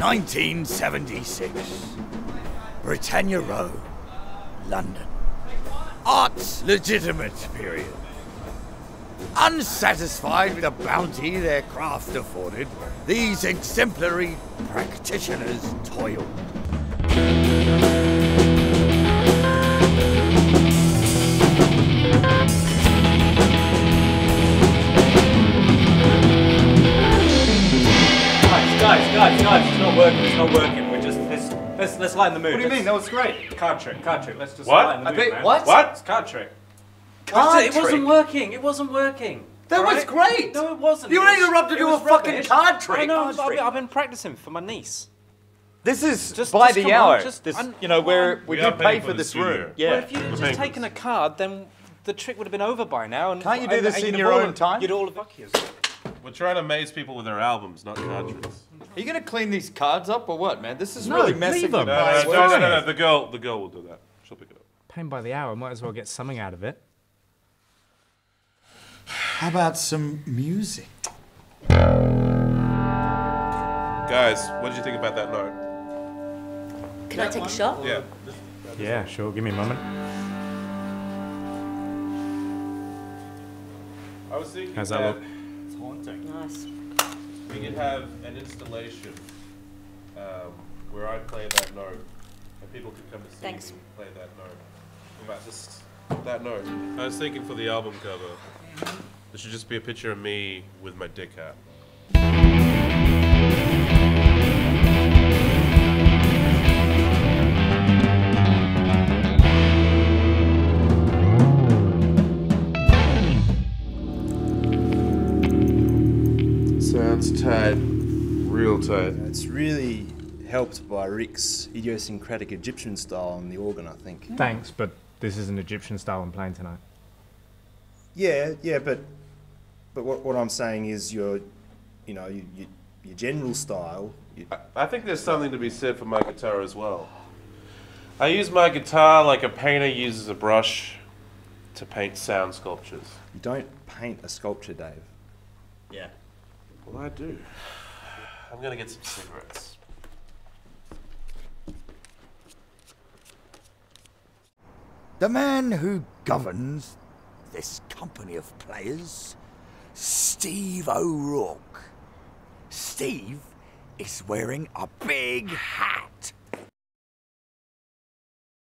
1976. Britannia Row, London. Art's legitimate period. Unsatisfied with the bounty their craft afforded, these exemplary practitioners toiled. Guys, guys, guys, guys, it's not working, it's not working. We're just, let's, let's, let's lighten the mood. What do you Let's- mean? That was great. Card trick, card trick. Let's just What? lighten the I mood, bet- man. what? What? It's card trick. Card it wasn't working. It wasn't working. That was great. No, it wasn't. You It was- interrupted it to do a fucking card trick. I know. Card I've, trick. I've been practicing for my niece. This is Just- by just the come on, hour. just- this, I'm- you know, where come we, We do are pay for for this studio. room. Yeah. Well, if you had just taken a card, then the trick would have been over by now. And Can't you do and- this and in you'd your own time? You'd all have fuck. We're trying to amaze people with their albums, not card tricks. Are you gonna clean these cards up or what, man? This is No, really leave messing them. with No, my no, no, no, no, no, The girl, the girl will do that. She'll pick it up. Paying by the hour, might as well get something out of it. How about some music? Guys, what did you think about that note? Can I take a shot? Yeah. Yeah, sure. Give me a moment. I was thinking How's that that look? Nice. We could have an installation um, where I play that note and people could come to see Thanks. me play that note. About just that note. I was thinking for the album cover, there should just be a picture of me with my dick out. Sounds tight. Real tight. It's really helped by Rick's idiosyncratic Egyptian style on the organ, I think. Thanks, but this is an Egyptian style I'm playing tonight. Yeah, yeah, but but what, what I'm saying is your, you know, you, you, your general style. You, I think there's something to be said for my guitar as well. I use my guitar like a painter uses a brush to paint sound sculptures. you don't paint a sculpture, Dave. Yeah. Well, I do. I'm gonna get some cigarettes. The man who governs this company of players, Steve O'Rourke. Steve is wearing a big hat.